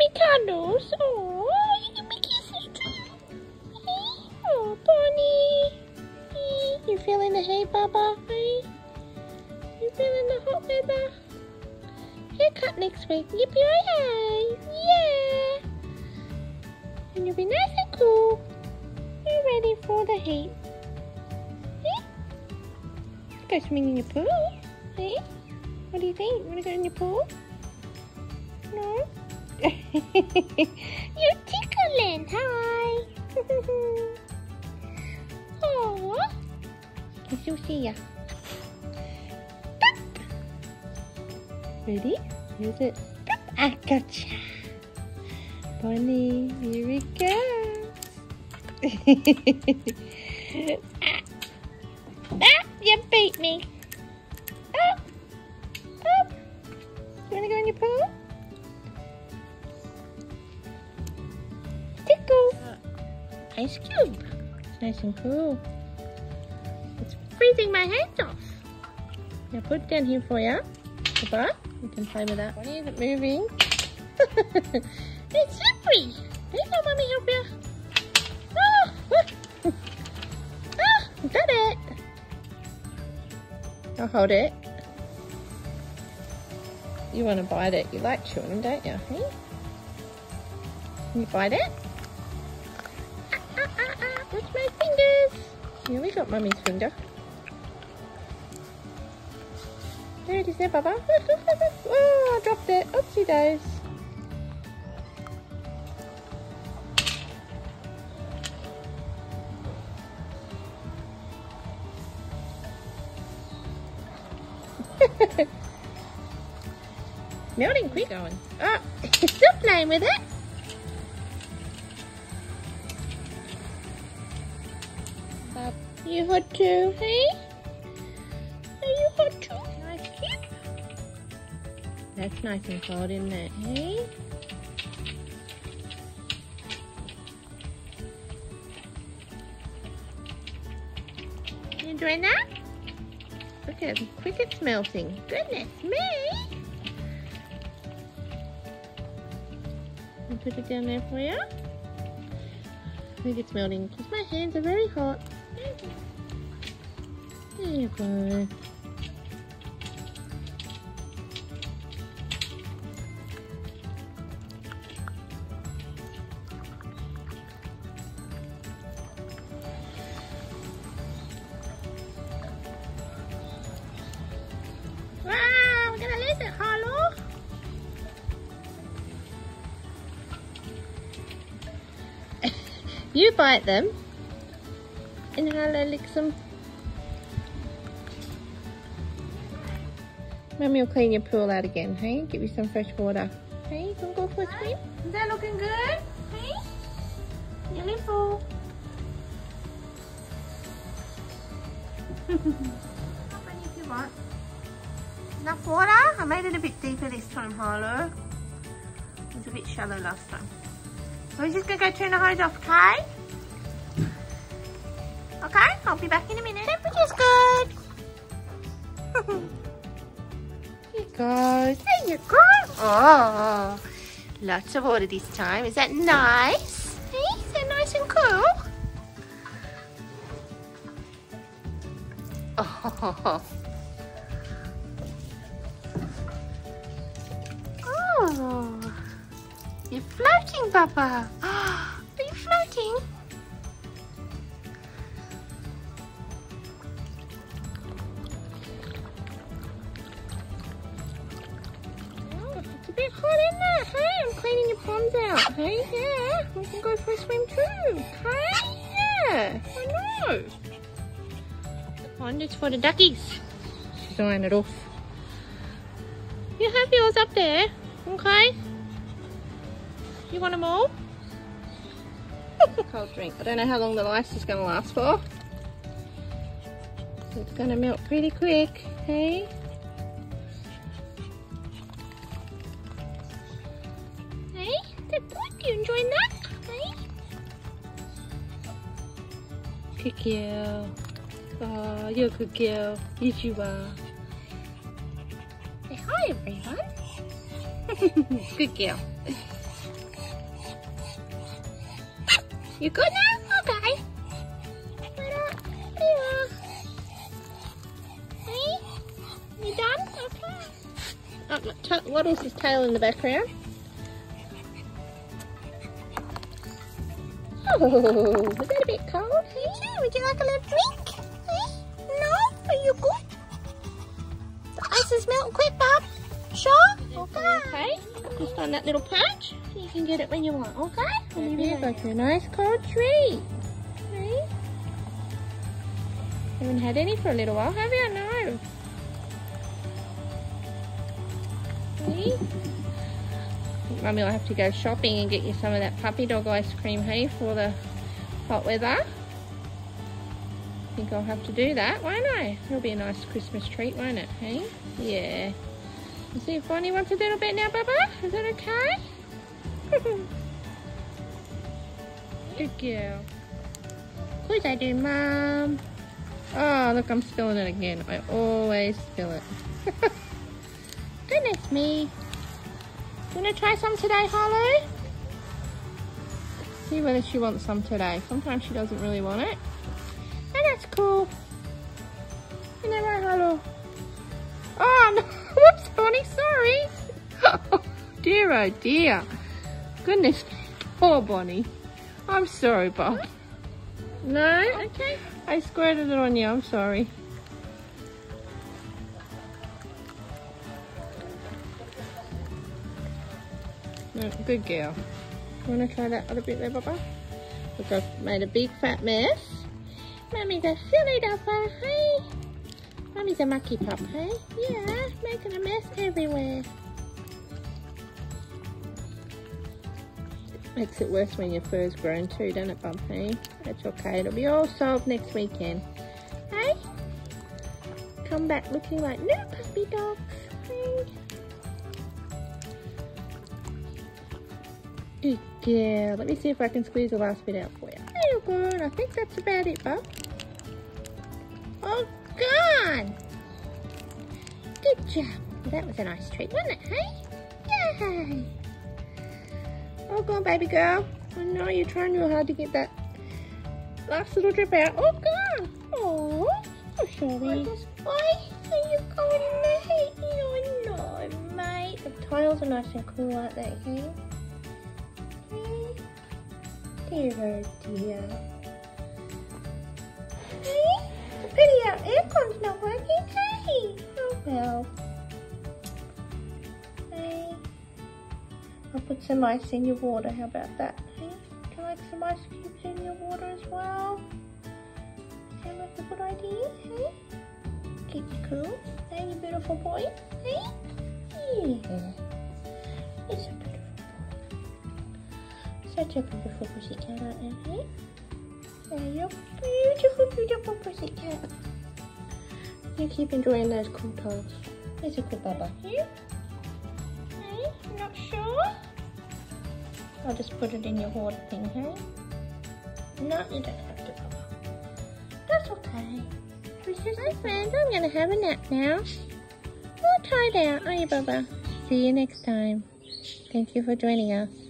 me cuddles. Oh, you give me kisses too. Hey? Oh, Bonnie. You feeling the hay, Baba? You feeling the hot weather? Haircut next week. Yippee yay! Yeah! And you'll be nice and cool. You're ready for the heat. Hey? Go swimming in your pool. Hey? What do you think? Want to go in your pool? No? You're tickling. Hi. Aww. I still see ya. Ready? Here's it. I gotcha. Bonnie, here we go. ah. ah, you beat me. Oh. Oh. You want to go in your pool? Ice cube. It's nice and cool. It's freezing my hands off. Now put it down here for you. Papa, you can play with that. Bonnie, is it moving? it's slippery. Please let mommy help ah, ah, you. Oh, oh, got it. I'll hold it. You want to bite it. You like chewing don't you? Hey? Can you bite it? Here we got mummy's finger. There it is there, Baba. oh, I dropped it. Oopsie days. Melting quick going. Oh, still playing with it. You hot too, hey? Are you hot too? Nice cute. That's nice and cold, isn't it, hey? You enjoying that? Look at how quick it's melting. Goodness me! I'll put it down there for you. I think it's melting because my hands are very hot. There you go. Wow, we're you bite them licks them. Mummy will clean your pool out again, hey? Give you some fresh water. Hey, you can go for a swim? Is that looking good? Hey? Nearly full. How many if you want? Enough water? I made it a bit deeper this time, Harlow. It was a bit shallow last time. So we're just gonna go turn the hose off, okay? Okay, I'll be back in a minute. Temperature's good. You go. There you go. Oh, lots of water this time. Is that nice? Hey, is that nice and cool? Oh. Oh, you're floating, Papa. Oh, a bit hot, isn't it? Hey, I'm cleaning your ponds out. Hey, yeah, we can go for a swim too. Hey, yeah, I know. The pond is for the duckies. She's eyeing it off. You have yours up there, okay? You want them all? Cold drink. I don't know how long the ice is going to last for. It's going to melt pretty quick, hey? Good? You enjoying that? Hey? Good girl. Oh, you're a good girl. Yes, you are. Say hi, everyone. good girl. You good now? Okay. Hey? You done? Okay. Oh, look, Waddles' his tail in the background. Oh, is that a bit cold? Hey, would you like a little drink? Hey? No? Are you good? The ice is melting quick, Bob. Sure? Okay. Okay. Just on that little perch. You can get it when you want, okay? Maybe it's like a nice cold treat. Hey? Haven't had any for a little while, have you? No. Hey? Mummy will have to go shopping and get you some of that puppy dog ice cream, hey, for the hot weather. I think I'll have to do that, won't I? It'll be a nice Christmas treat, won't it, hey? Yeah. Let's see if Bonnie wants a little bit now, Bubba. Is that okay? Good girl. Course I do, Mum. Oh, look, I'm spilling it again. I always spill it. Goodness me. You want to try some today, Harlow? See whether she wants some today. Sometimes she doesn't really want it. And that's cool. Isn't that right, Harlow? Oh, no. Whoops, Bonnie, sorry. Oh, dear, oh dear. Goodness, poor Bonnie. I'm sorry, Bob. No? Okay. I squirted it on you, I'm sorry. Mm, good girl. Want to try that other bit there, Papa? Look, I've made a big fat mess. Mummy's a silly duffer, hey? Mummy's a mucky pup, hey? Yeah, making a mess everywhere. Makes it worse when your fur's grown too, doesn't it, Bub, hey? That's okay, it'll be all solved next weekend. Hey? Come back looking like new puppy dogs, hey? Good girl. Let me see if I can squeeze the last bit out for you. There you go. I think that's about it, bub. Oh, gone. Good job. That was a nice treat, wasn't it, hey? Yay. Oh, go baby girl. I know you're trying real hard to get that last little drip out. Oh, gone. Oh, oh, sorry. Why are you going heat? No, no, mate. The tiles are nice and cool, aren't they, hey? Dear, dear. Hey, the our aircon's not working. Hey, oh well. Hey, I'll put some ice in your water. How about that? Hey, do you like some ice cubes in your water as well? Sound like a good idea? Hey, keep you cool. Hey, you beautiful boy. Hey, yeah. It's a such a beautiful pussycat, aren't you? Yeah, you're beautiful, beautiful pussycat. You keep enjoying those toes. Here's a good bubba. Here? Hey, not sure? I'll just put it in your water thing, hey? No, you don't have to, bubba. That's okay. Hi friends, I'm gonna have a nap now. All tired out, are you, Bubba? See you next time. Thank you for joining us.